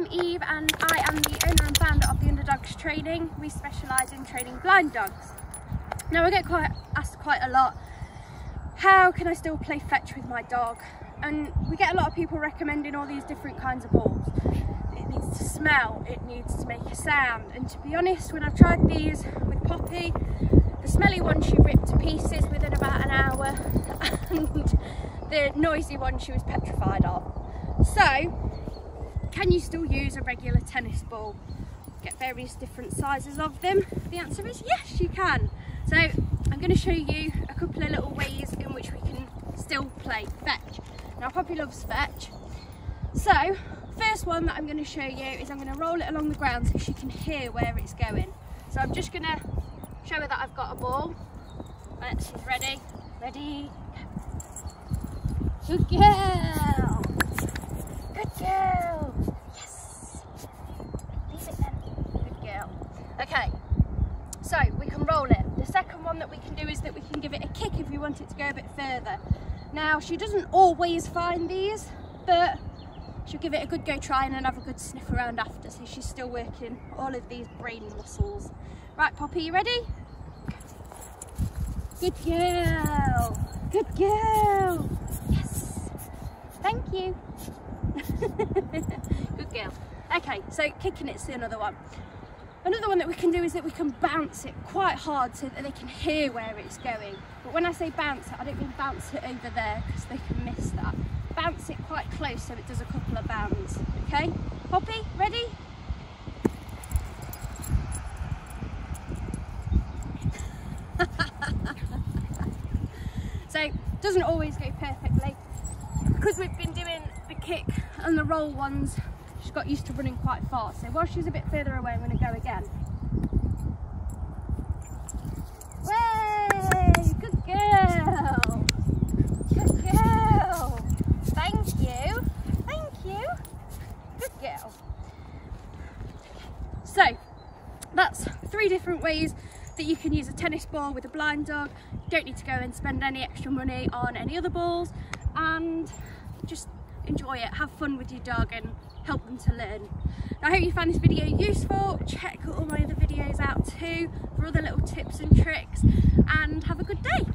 Eve and I am the owner and founder of the Underdogs Training. We specialise in training blind dogs. Now I get quite asked quite a lot, how can I still play fetch with my dog? And we get a lot of people recommending all these different kinds of balls. It needs to smell, it needs to make a sound. And to be honest, when I've tried these with Poppy, the smelly one she ripped to pieces within about an hour and the noisy one she was petrified of. So can you still use a regular tennis ball? Get various different sizes of them. The answer is yes, you can. So I'm going to show you a couple of little ways in which we can still play fetch. Now Poppy loves fetch. So first one that I'm going to show you is I'm going to roll it along the ground so she can hear where it's going. So I'm just going to show her that I've got a ball. Right, she's ready. Ready. Good girl. Good girl. Okay, so we can roll it. The second one that we can do is that we can give it a kick if we want it to go a bit further. Now, she doesn't always find these, but she'll give it a good go try and have a good sniff around after, so she's still working all of these brain muscles. Right, Poppy, you ready? Good girl. Good girl. Yes. Thank you. good girl. Okay, so kicking it's the another one. Another one that we can do is that we can bounce it quite hard so that they can hear where it's going. But when I say bounce it, I don't mean bounce it over there because they can miss that. Bounce it quite close so it does a couple of bounds, okay? Poppy, ready? so, it doesn't always go perfectly. Because we've been doing the kick and the roll ones she's got used to running quite fast. So while she's a bit further away, I'm going to go again. Way! Good girl! Good girl! Thank you! Thank you! Good girl! So, that's three different ways that you can use a tennis ball with a blind dog. Don't need to go and spend any extra money on any other balls and just enjoy it, have fun with your dog and help them to learn. I hope you found this video useful. Check all my other videos out too for other little tips and tricks and have a good day.